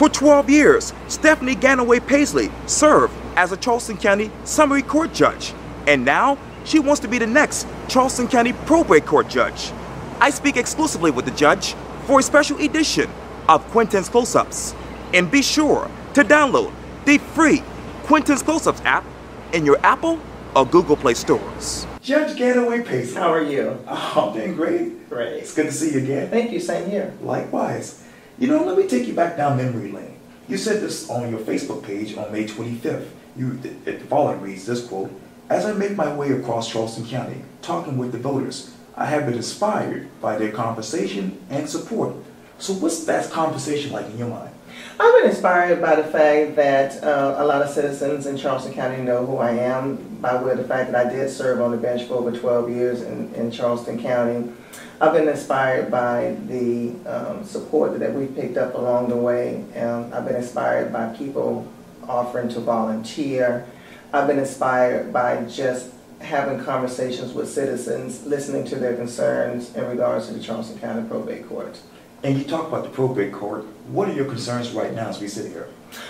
For 12 years, Stephanie Ganaway Pasley served as a Charleston County Summary Court Judge, and now she wants to be the next Charleston County Probate Court Judge. I speak exclusively with the judge for a special edition of Quintin's Close-Ups. And be sure to download the free Quintin's Close-Ups app in your Apple or Google Play stores. Judge Ganaway Pasley. How are you? Oh, I'm doing great. Great. It's good to see you again. Thank you, same here. Likewise. You know, let me take you back down memory lane. You said this on your Facebook page on May 25th. You, the, the following reads this quote, As I make my way across Charleston County, talking with the voters, I have been inspired by their conversation and support. So what's that conversation like in your mind? I've been inspired by the fact that uh, a lot of citizens in Charleston County know who I am by way of the fact that I did serve on the bench for over 12 years in, in Charleston County. I've been inspired by the um, support that we've picked up along the way. Um, I've been inspired by people offering to volunteer. I've been inspired by just having conversations with citizens, listening to their concerns in regards to the Charleston County Probate Court. And you talk about the probate court. What are your concerns right now as we sit here?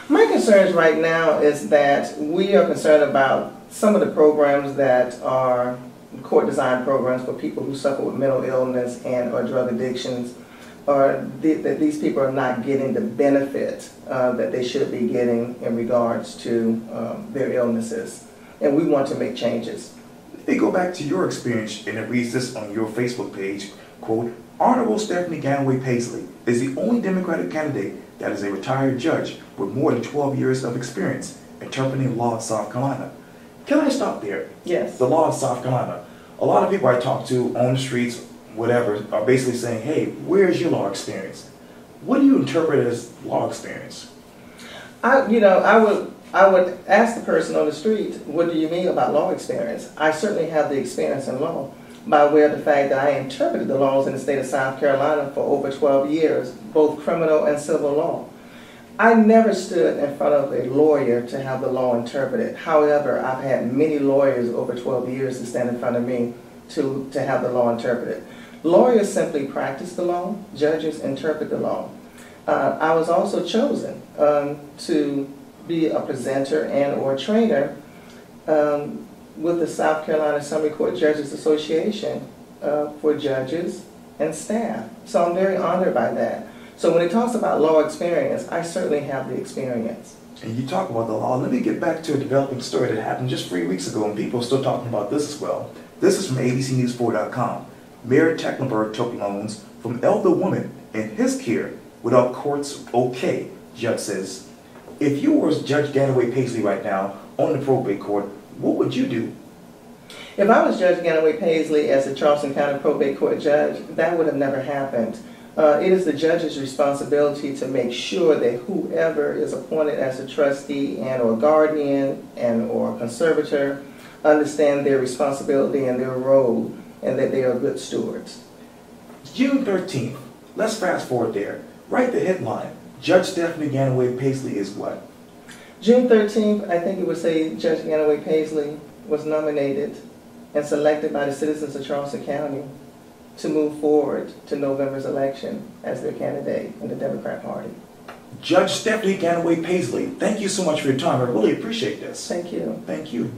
My concerns right now is that we are concerned about some of the programs that are court design programs for people who suffer with mental illness and or drug addictions, or th that these people are not getting the benefit uh, that they should be getting in regards to um, their illnesses. And we want to make changes. Let me go back to your experience, and it reads this on your Facebook page, quote, Honorable Stephanie Ganaway Pasley is the only Democratic candidate that is a retired judge with more than 12 years of experience interpreting law in South Carolina. Can I stop there? Yes. The law in South Carolina. A lot of people I talk to on the streets, whatever, are basically saying, hey, where's your law experience? What do you interpret as law experience? I, you know, I would, I would ask the person on the street, what do you mean about law experience? I certainly have the experience in law by way of the fact that I interpreted the laws in the state of South Carolina for over 12 years, both criminal and civil law. I never stood in front of a lawyer to have the law interpreted. However, I've had many lawyers over 12 years to stand in front of me to, to have the law interpreted. Lawyers simply practice the law, judges interpret the law. Uh, I was also chosen um, to be a presenter and or trainer um, with the South Carolina Summary Court Judges Association uh, for judges and staff. So I'm very honored by that. So when it talks about law experience, I certainly have the experience. And you talk about the law. Let me get back to a developing story that happened just three weeks ago, and people are still talking about this as well. This is from ABCNews4.com. Mayor Tecklenburg took loans from elder woman in his care without court's okay, judge says. If you were Judge Ganaway Pasley right now on the probate court, what would you do? If I was Judge Ganaway Pasley as a Charleston County probate court judge, that would have never happened. Uh, it is the judge's responsibility to make sure that whoever is appointed as a trustee and or guardian and or conservator understand their responsibility and their role and that they are good stewards. June 13th. Let's fast forward there. Write the headline. Judge Stephanie Ganaway Pasley is what? June 13th, I think it would say Judge Ganaway Pasley was nominated and selected by the citizens of Charleston County to move forward to November's election as their candidate in the Democrat Party. Judge Stephanie Ganaway Pasley, thank you so much for your time. I really appreciate this. Thank you. Thank you.